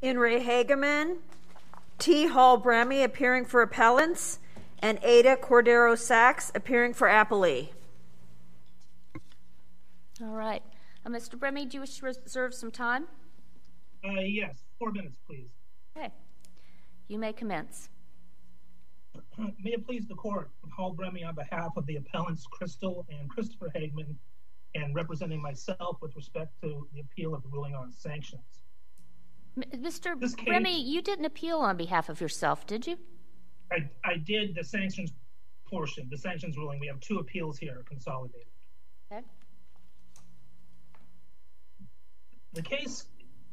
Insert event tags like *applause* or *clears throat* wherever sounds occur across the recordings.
In re Hageman, T. Hall Bremy appearing for appellants, and Ada Cordero Sachs appearing for appellee. All right. Uh, Mr. Bremy, do you wish to reserve some time? Uh, yes, four minutes, please. Okay. You may commence. *clears throat* May it please the court, Hall Bremy on behalf of the appellants Crystal and Christopher Hageman, and representing myself with respect to the appeal of the ruling on sanctions. Mr. This case- Bremy, you didn't appeal on behalf of yourself, did you? I, I did the sanctions portion, the sanctions ruling. We have two appeals here consolidated. Okay. The case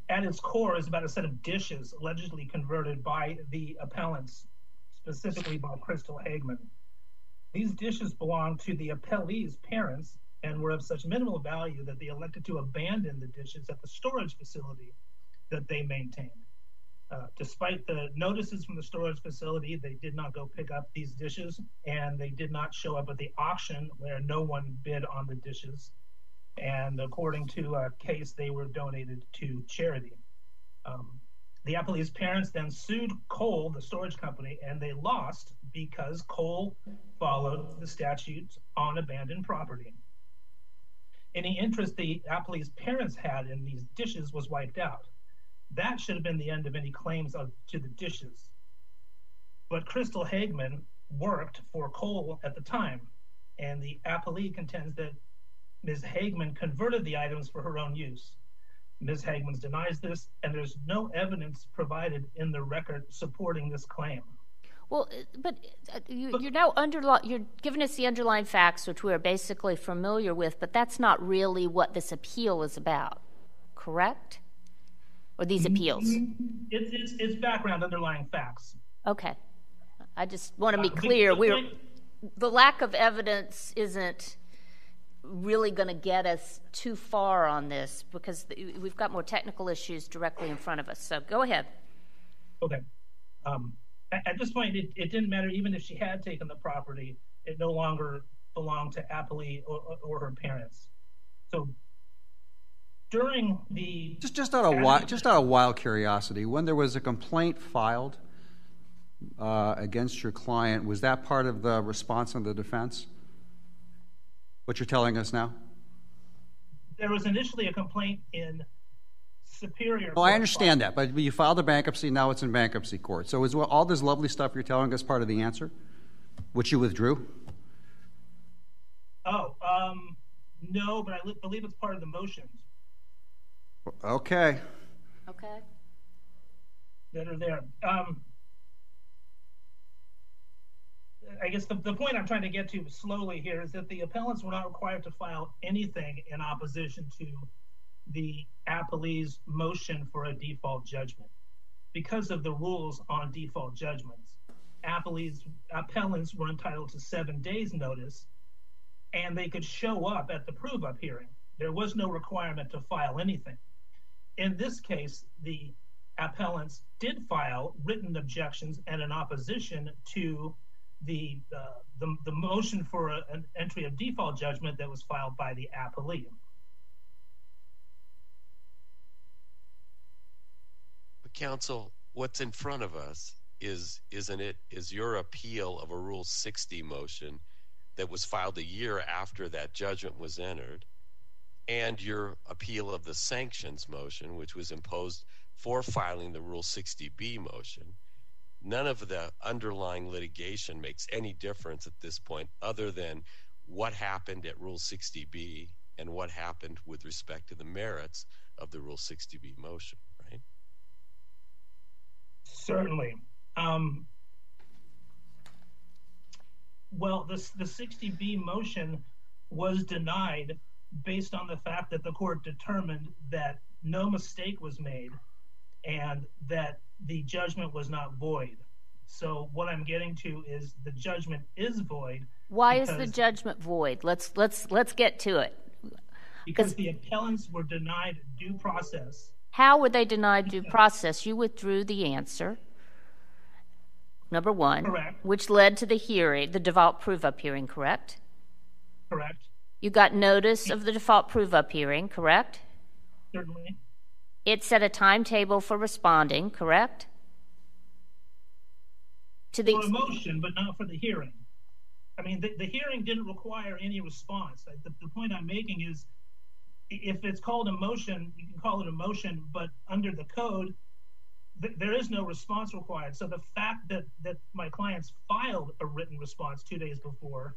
at its core is about a set of dishes allegedly converted by the appellants, specifically by Crystal Hageman. These dishes belonged to the appellee's parents and were of such minimal value that they elected to abandon the dishes at the storage facility that they maintained. Uh, despite the notices from the storage facility, they did not go pick up these dishes and they did not show up at the auction where no one bid on the dishes. And according to a case, they were donated to charity. Um, the appellee's parents then sued Cole, the storage company, and they lost because Cole followed the statutes on abandoned property. Any interest the appellee's parents had in these dishes was wiped out. That should have been the end of any claims to the dishes. But Crystal Hageman worked for Cole at the time, and the appellee contends that Ms. Hageman converted the items for her own use. Ms. Hageman denies this, and there's no evidence provided in the record supporting this claim. Well, but uh, you, you're now underli- you're giving us the underlying facts, which we're basically familiar with, but that's not really what this appeal is about, correct? Or these appeals? It's, it's, it's background underlying facts. Okay. I just want to be Uh, clear. We're the lack of evidence isn't really going to get us too far on this because th- we've got more technical issues directly in front of us. So go ahead. Okay. Um, at, this point, it, it didn't matter even if she had taken the property, it no longer belonged to appellee or- or her parents. So during the Just, just out of wild, just out of wild curiosity, when there was a complaint filed uh, against your client, was that part of the response of the defense? What you're telling us now? there was initially a complaint in Superior. Well, I understand that, but you filed a bankruptcy. Now it's in bankruptcy court. So is all this lovely stuff you're telling us part of the answer, which you withdrew? Oh, um, no, but I li- believe it's part of the motions Okay. Okay. that are there. Um, I guess the, the point I'm trying to get to slowly here is that the appellants were not required to file anything in opposition to the appellee's motion for a default judgment. Because of the rules on default judgments, appellees, appellants were entitled to seven days' notice and they could show up at the prove up hearing. There was no requirement to file anything. In this case, the appellants did file written objections and an opposition to the uh, the, motion for an entry of default judgment that was filed by the appellee. Counsel, what's in front of us is, isn't it, is your appeal of a Rule 60 motion that was filed a year after that judgment was entered, and your appeal of the sanctions motion, which was imposed for filing the Rule 60B motion. None of the underlying litigation makes any difference at this point other than what happened at Rule 60B and what happened with respect to the merits of the Rule 60B motion, right? Certainly. Um, well, the, the 60B motion was denied based on the fact that the court determined that no mistake was made and that the judgment was not void. So what I'm getting to is the judgment is void Why is the judgment void? Let's let's let's get to it. because the appellants were denied due process. How were they denied due process? You withdrew the answer. Number one, Correct. which led to the hearing, the default prove up hearing, correct? Correct? You got notice of the default prove up hearing, correct? Certainly. It set a timetable for responding, correct? To the for a motion, but not for the hearing. I mean, the, the hearing didn't require any response. The, the point I'm making is if it's called a motion, you can call it a motion, but under the code, th there is no response required. So the fact that, that my clients filed a written response two days before,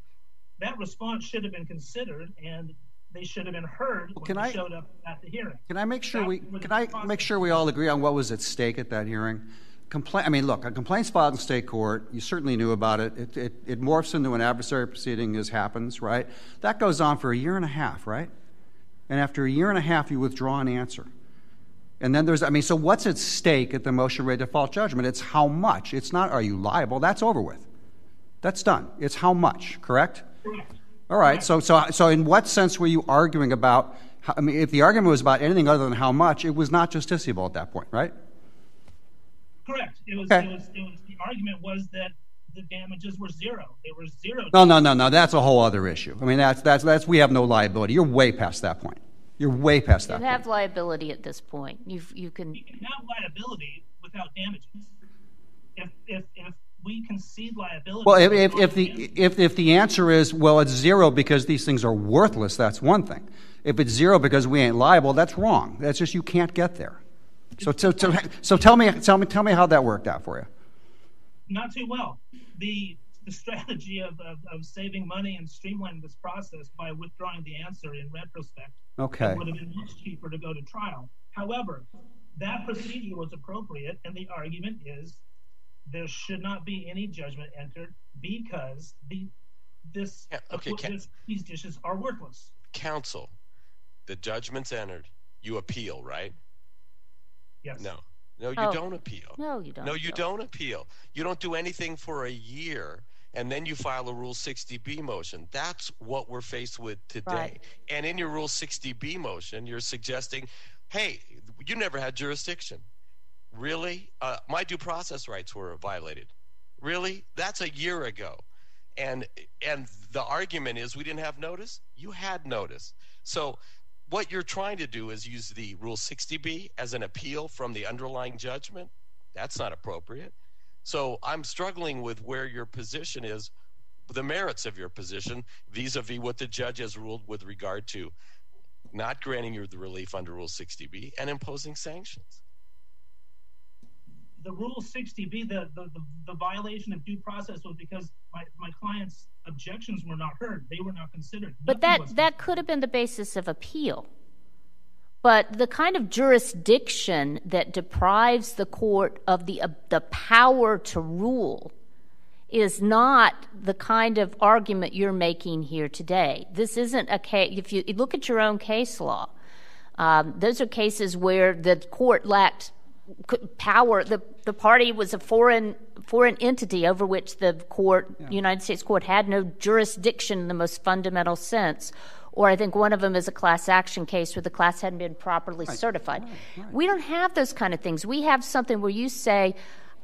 that response should have been considered and they should have been heard when can I, showed up at the hearing. Can I make sure we can I make sure we all agree on what was at stake at that hearing? Complaint. I mean, look, a complaint's filed in state court. You certainly knew about it. It, it. it morphs into an adversary proceeding as happens, right? That goes on for a year and a half, right? And after a year and a half, you withdraw an answer. And then there's, I mean, so what's at stake at the motion rate default judgment? It's how much. It's not, are you liable? That's over with. That's done. It's how much, correct? Correct. All right. So, so, so in what sense were you arguing about, I mean, if the argument was about anything other than how much, it was not justiciable at that point, right? Correct. It was, okay. it was, it was, the argument was that the damages were zero. They were zero. No, no, no, no. That's a whole other issue. I mean, that's, that's, that's, we have no liability. You're way past that point. You're way past that. You have liability at this point. You you can. You can have liability without damages. If if if we concede liability. Well, if, if, if the if if the answer is well, it's zero because these things are worthless. That's one thing. If it's zero because we ain't liable, that's wrong. That's just you can't get there. So, so, so, so tell me, tell me, tell me how that worked out for you. Not too well. The the strategy of, of, of, saving money and streamlining this process by withdrawing the answer in retrospect okay. would have been much cheaper to go to trial. However, that procedure was appropriate, and the argument is there should not be any judgment entered because the this, yeah, okay, this these dishes are worthless. Counsel, the judgment's entered. You appeal, right? Yes. No. No, you oh. don't appeal. No, you don't. No, you don't appeal. You don't do anything for a year and then you file a Rule 60B motion. That's what we're faced with today. Right. And in your Rule 60B motion, you're suggesting, hey, you never had jurisdiction. Really? Uh, my due process rights were violated. Really? That's a year ago. And and the argument is we didn't have notice. You had notice. So what you're trying to do is use the Rule 60B as an appeal from the underlying judgment. That's not appropriate. So I'm struggling with where your position is, the merits of your position vis-a-vis what the judge has ruled with regard to not granting you the relief under Rule 60B and imposing sanctions. The Rule 60B, the, the, the, the violation of due process was because my, my client's objections were not heard. They were not considered. But that, that could have been the basis of appeal. But the kind of jurisdiction that deprives the court of the, the power to rule is not the kind of argument you're making here today. This isn't a case, if you look at your own case law, um, those are cases where the court lacked power. The, the party was a foreign foreign entity over which the court, yeah. United States court, had no jurisdiction in the most fundamental sense or I think one of them is a class action case where the class hadn't been properly right. certified. Right. Right. We don't have those kind of things. We have something where you say,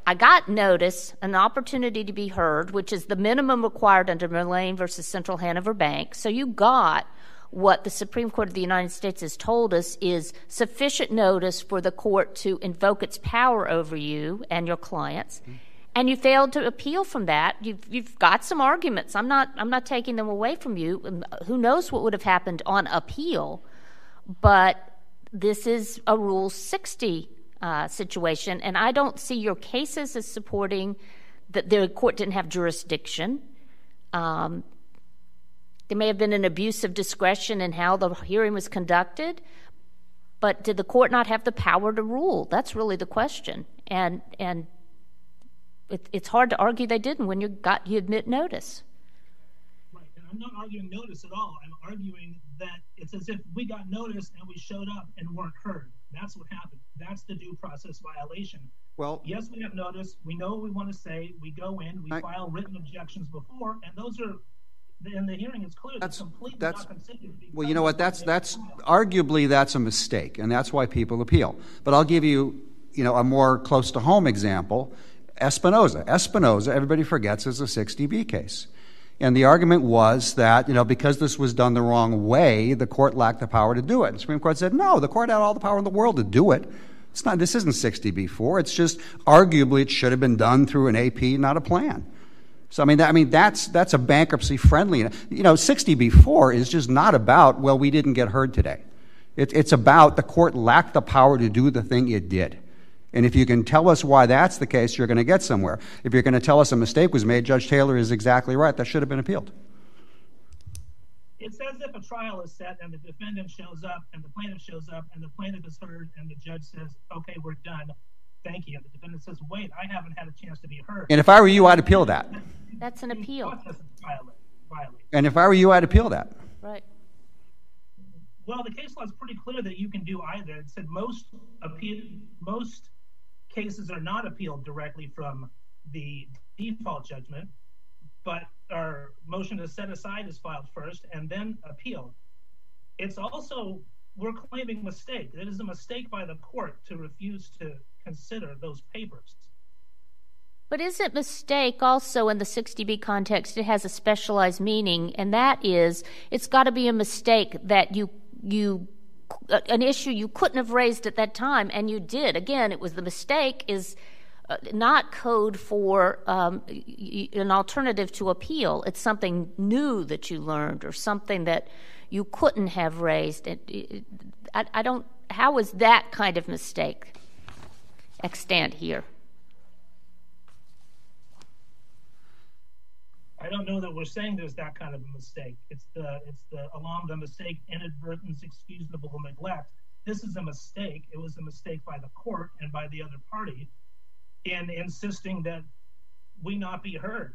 I got notice, an opportunity to be heard, which is the minimum required under Mullane versus Central Hanover Bank. So you got what the Supreme Court of the United States has told us is sufficient notice for the court to invoke its power over you and your clients. Mm-hmm. And you failed to appeal from that. You've, you've got some arguments. I'm not i'm not taking them away from you. Who knows what would have happened on appeal but this is a rule 60 uh, situation and i don't see your cases as supporting that the court didn't have jurisdiction. Um, there may have been an abuse of discretion in how the hearing was conducted but did the court not have the power to rule that's really the question and and it, it's hard to argue they didn't when you got you admit notice. Right, and I'm not arguing notice at all. I'm arguing that it's as if we got notice and we showed up and weren't heard. That's what happened. That's the due process violation. Well, yes, we have notice. We know what we want to say. We go in. We I, file written objections before, and those are in the hearing. It's clear that's completely that's. Well, you know what? That's that's arguably that's a mistake, and that's why people appeal. But I'll give you, you know, a more close to home example Espinosa. Espinosa, everybody forgets, is a 60B case. And the argument was that, you know, because this was done the wrong way, the court lacked the power to do it. And the Supreme Court said, no, the court had all the power in the world to do it. It's not, this isn't 60B4. It's just arguably it should have been done through an AP, not a plan. So I mean, that, I mean that's that's a bankruptcy friendly. You know, 60B4 is just not about well, we didn't get heard today. It, it's about the court lacked the power to do the thing it did. And if you can tell us why that's the case, you're going to get somewhere. If you're going to tell us a mistake was made, Judge Taylor is exactly right. That should have been appealed. It's as if a trial is set and the defendant shows up and the plaintiff shows up and the plaintiff is heard and the judge says, okay, we're done. Thank you. And the defendant says, wait, I haven't had a chance to be heard. And if I were you, I'd appeal that. That's an appeal. And if I were you, I'd appeal that. Right. Well, the case law is pretty clear that you can do either. It said most appeal, most cases are not appealed directly from the default judgment, but our motion to set aside is filed first and then appealed. It's also we're claiming mistake. It is a mistake by the court to refuse to consider those papers. But is it mistake also in the 60B context? It has a specialized meaning, and that is it's got to be a mistake that you you an issue you couldn't have raised at that time, and you did. Again, it was the mistake is uh, not code for um, an alternative to appeal. It's something new that you learned or something that you couldn't have raised. It, I don't. How is that kind of mistake extant here? I don't know that we're saying there's that kind of a mistake. It's the it's the along the mistake, inadvertence, excusable neglect. This is a mistake. It was a mistake by the court and by the other party in insisting that we not be heard.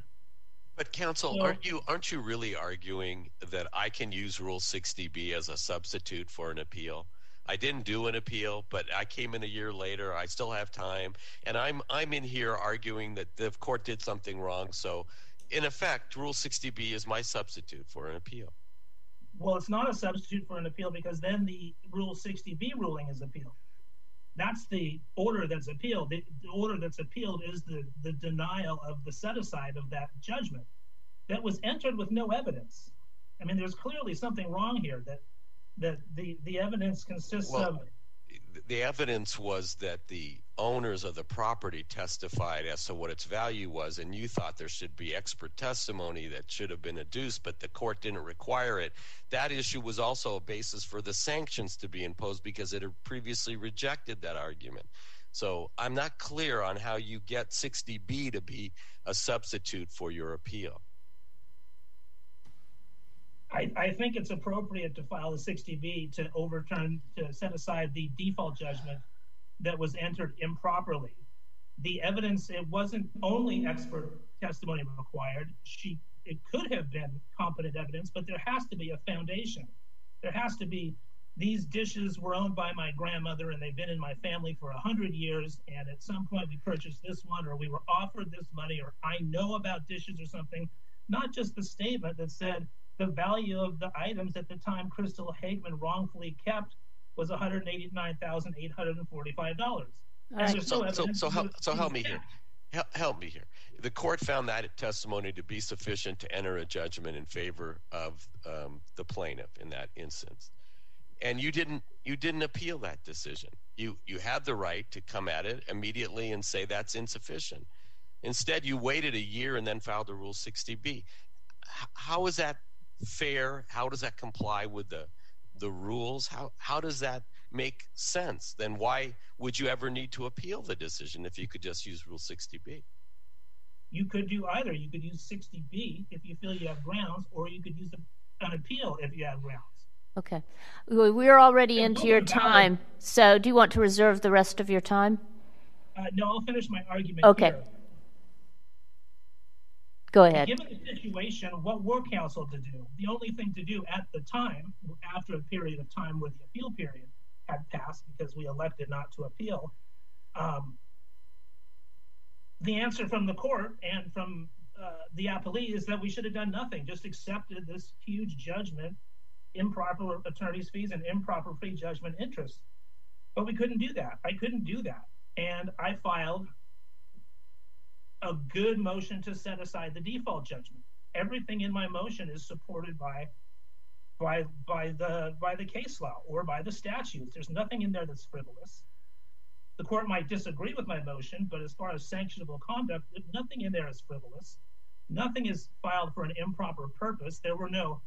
But counsel, so, aren't you aren't you really arguing that I can use Rule 60B as a substitute for an appeal? I didn't do an appeal, but I came in a year later. I still have time, and I'm I'm in here arguing that the court did something wrong. So in effect, Rule 60B is my substitute for an appeal. Well, it's not a substitute for an appeal because then the Rule 60B ruling is appealed. That's the order that's appealed. The, order that's appealed is the, the denial of the set aside of that judgment that was entered with no evidence. I mean, there's clearly something wrong here that that the, the evidence consists of. The evidence was that the owners of the property testified as to what its value was, and you thought there should be expert testimony that should have been adduced, but the court didn't require it. That issue was also a basis for the sanctions to be imposed because it had previously rejected that argument. So I'm not clear on how you get 60B to be a substitute for your appeal. I, think it's appropriate to file a 60B to overturn, to set aside the default judgment that was entered improperly. The evidence, it wasn't only expert testimony required. She, it could have been competent evidence, but there has to be a foundation. There has to be these dishes were owned by my grandmother and they've been in my family for a hundred years. And at some point we purchased this one or we were offered this money or I know about dishes or something, not just the statement that said the value of the items at the time Crystal Hageman wrongfully kept was $189,845. Right. So, so, so, help, so help me here. Help me here. The court found that testimony to be sufficient to enter a judgment in favor of um, the plaintiff in that instance, and you didn't. You didn't appeal that decision. You you had the right to come at it immediately and say that's insufficient. Instead, you waited a year and then filed a Rule 60B. How is that fair? How does that comply with the the rules? How how does that make sense? Then why would you ever need to appeal the decision if you could just use Rule 60B? You could do either. You could use 60B if you feel you have grounds, or you could use an appeal if you have grounds. Okay. We're already into your time, so do you want to reserve the rest of your time? Uh, no, I'll finish my argument. Okay. Go ahead. Given the situation, what were counsel to do? The only thing to do at the time, after a period of time where the appeal period had passed because we elected not to appeal, um, the answer from the court and from uh, the appellee is that we should have done nothing, just accepted this huge judgment, improper attorney's fees, and improper prejudgment interest. But we couldn't do that. I couldn't do that. And I filed a good motion to set aside the default judgment. everything in my motion is supported by by by the by the case law or by the statutes. There's nothing in there that's frivolous. The court might disagree with my motion, but as far as sanctionable conduct, nothing in there is frivolous. Nothing is filed for an improper purpose. There were no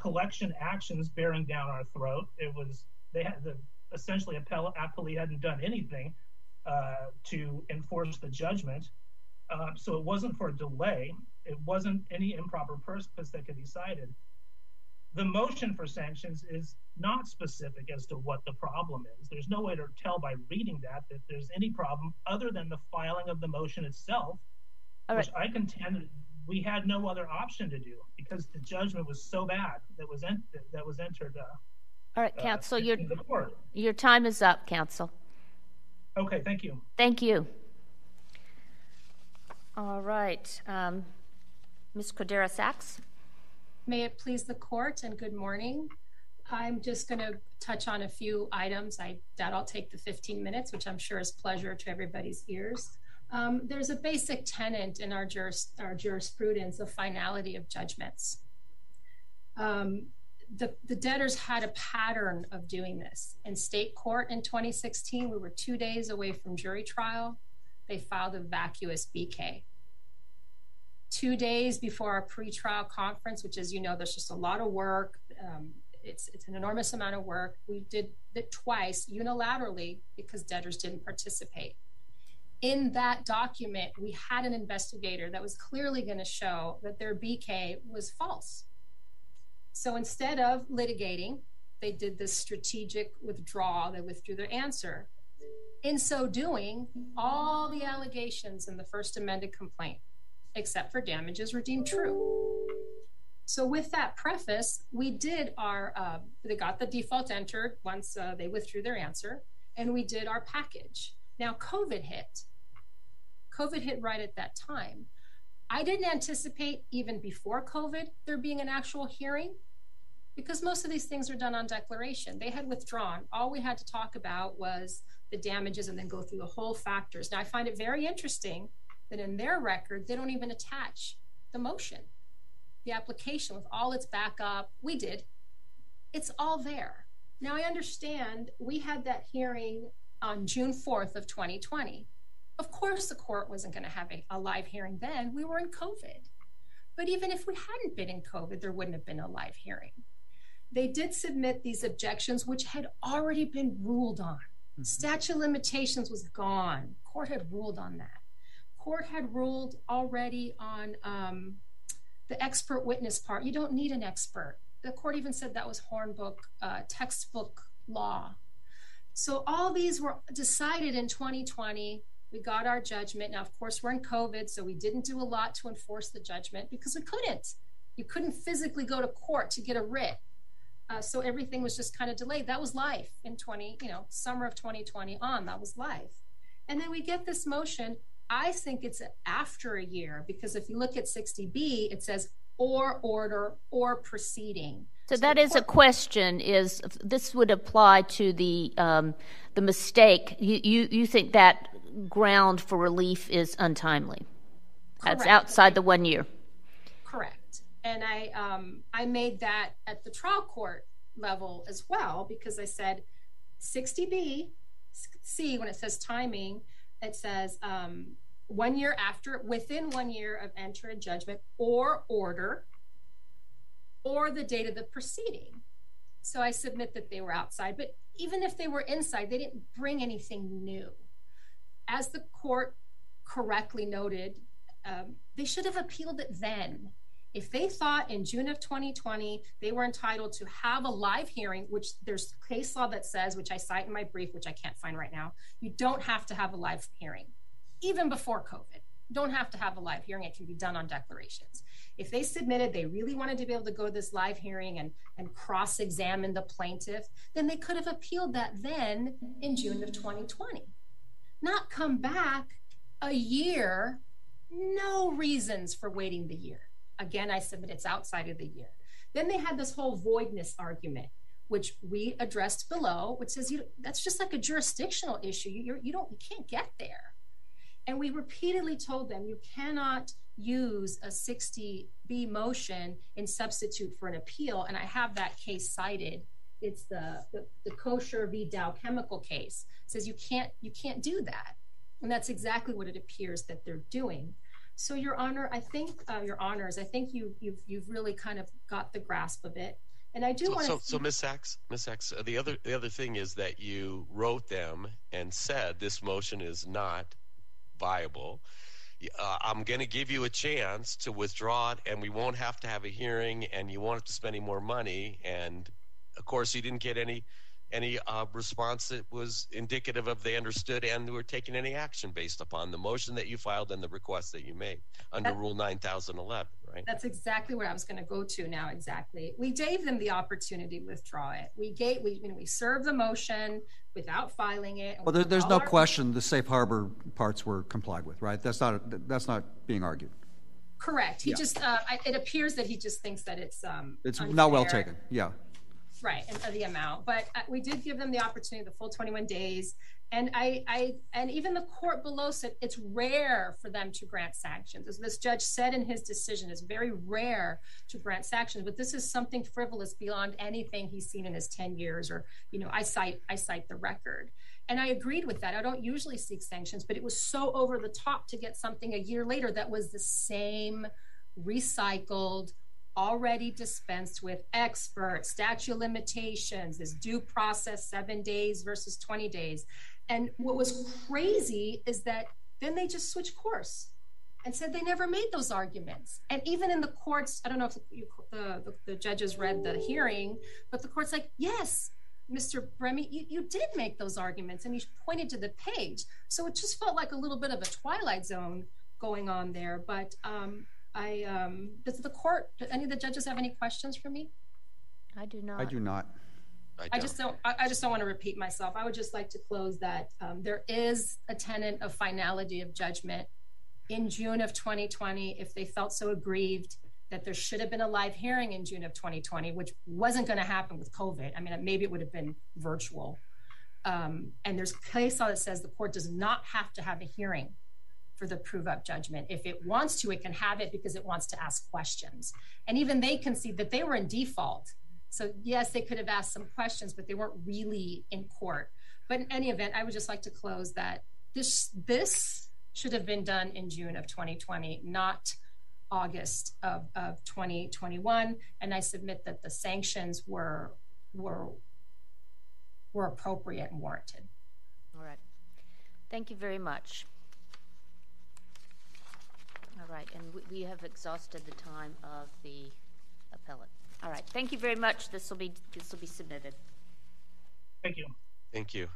collection actions bearing down our throat. It was they had the essentially appellate appellee hadn't done anything uh, to enforce the judgment. Um, so it wasn't for a delay. It wasn't any improper purpose that could be cited. The motion for sanctions is not specific as to what the problem is. There's no way to tell by reading that that there's any problem other than the filing of the motion itself, which I contend we had no other option to do because the judgment was so bad that was that was entered. Uh, All right, counsel, uh, your your time is up, counsel. OK, thank you. Thank you. All right. Um, Ms. Cordera Sachs. May it please the court and good morning. I'm just going to touch on a few items. I doubt I'll take the 15 minutes, which I'm sure is pleasure to everybody's ears. Um, there's a basic tenet in our juris, our jurisprudence of finality of judgments. Um, the The debtors had a pattern of doing this in state court in 2016. We were two days away from jury trial. They filed a vacuous BK. Two days before our pretrial conference, which, as you know, there's just a lot of work. Um, it's It's an enormous amount of work. We did it twice unilaterally because debtors didn't participate. In that document, we had an investigator that was clearly going to show that their BK was false. So instead of litigating, they did this strategic withdrawal. They withdrew their answer. In so doing, all the allegations in the first amended complaint, except for damages, were deemed true. So with that preface, we did our uh, they got the default entered once uh, they withdrew their answer and we did our package. Now, COVID hit. COVID hit right at that time. I didn't anticipate even before COVID there being an actual hearing because most of these things are done on declaration. They had withdrawn. All we had to talk about was the damages and then go through the whole factors. Now, I find it very interesting that in their record, they don't even attach the motion, the application with all its backup. We did. It's all there. Now, I understand we had that hearing on June 4th of 2020. Of course, the court wasn't going to have a live hearing then. We were in COVID. But even if we hadn't been in COVID, there wouldn't have been a live hearing. They did submit these objections, which had already been ruled on. Mm-hmm. Statute of limitations was gone. Court had ruled on that. Court had ruled already on um, the expert witness part. You don't need an expert. The court even said that was Hornbook uh, textbook law. So all these were decided in 2020. We got our judgment. Now, of course, we're in COVID, so we didn't do a lot to enforce the judgment because we couldn't. You couldn't physically go to court to get a writ. Uh, so everything was just kind of delayed. That was life in 20, you know, summer of 2020 on. That was life. And then we get this motion. I think it's after a year because if you look at 60B, it says or order or proceeding. So that is a question. Is this would apply to the um, the mistake. You think that ground for relief is untimely? That's outside the one year. Correct. And I um, I made that at the trial court level as well because I said 60B, C when it says timing, it says um, one year after, within one year of entering judgment or order or the date of the proceeding. So I submit that they were outside. But even if they were inside, they didn't bring anything new. As the court correctly noted, um, they should have appealed it then. If they thought in June of 2020 they were entitled to have a live hearing, which there's case law that says, which I cite in my brief, which I can't find right now, you don't have to have a live hearing. Even before COVID, don't have to have a live hearing. It can be done on declarations. If they submitted they really wanted to be able to go to this live hearing and and cross-examine the plaintiff, then they could have appealed that then in June of 2020. Not come back a year, no reasons for waiting the year. Again, I submit it's outside of the year. Then they had this whole voidness argument, which we addressed below, which says you that's just like a jurisdictional issue. You—you don't—you can't get there. And we repeatedly told them you cannot use a 60B motion in substitute for an appeal. And I have that case cited. It's the, the, kosher v. Dow chemical case. It says you can't you can't do that. And that's exactly what it appears that they're doing. So, Your Honor, I think, uh, Your Honors, I think you, you've you've really kind of got the grasp of it. And I do want to. so, so Ms. Sachs, uh, the other the other thing is that you wrote them and said this motion is not viable. Uh, I'm going to give you a chance to withdraw it, and we won't have to have a hearing, and you won't have to spend any more money. And of course, you didn't get any any uh, response that was indicative of they understood and were taking any action based upon the motion that you filed and the request that you made under That- Rule 9011, right? That's exactly what I was going to go to now. Exactly. We gave them the opportunity to withdraw it. We gave we you know, we served the motion without filing it. Well, there, there's no our- question the safe harbor parts were complied with, right? That's not, that's not being argued. Correct. He Yeah. just uh, I, it appears that he just thinks that it's um It's not well taken, yeah. Right and the amount but uh, we did give them the opportunity the full 21 days and i i and even the court below said it's rare for them to grant sanctions. As this judge said in his decision it's very rare to grant sanctions but this is something frivolous beyond anything he's seen in his 10 years or you know i cite i cite the record. And i agreed with that. I don't usually seek sanctions but it was so over the top to get something a year later that was the same recycled already dispensed with expert statute of limitations this due process seven days versus 20 days. And what was crazy is that then they just switched course and said they never made those arguments. And even in the courts i don't know if the, the, judges read the hearing but the court's like yes mr bremy you, you did make those arguments and you pointed to the page. So it just felt like a little bit of a twilight zone going on there. But um, I um, does the court? Do any of the judges have any questions for me? I do not. I do not. I don't. just don't. I, I just don't want to repeat myself. I would just like to close that um, there is a tenet of finality of judgment in June of 2020. If they felt so aggrieved that there should have been a live hearing in June of 2020, which wasn't going to happen with COVID. I mean, maybe it would have been virtual. Um, and there's case law that says the court does not have to have a hearing for the prove up judgment. If it wants to, it can have it because it wants to ask questions. And even they concede that they were in default. So, yes, they could have asked some questions, but they weren't really in court. But in any event, I would just like to close that this this should have been done in June of 2020, not August of, of 2021. And I submit that the sanctions were were were appropriate and warranted. All right. Thank you very much. All right, and we- we have exhausted the time of the appellate. All right, thank you very much. This will be, this will be submitted. Thank you. Thank you.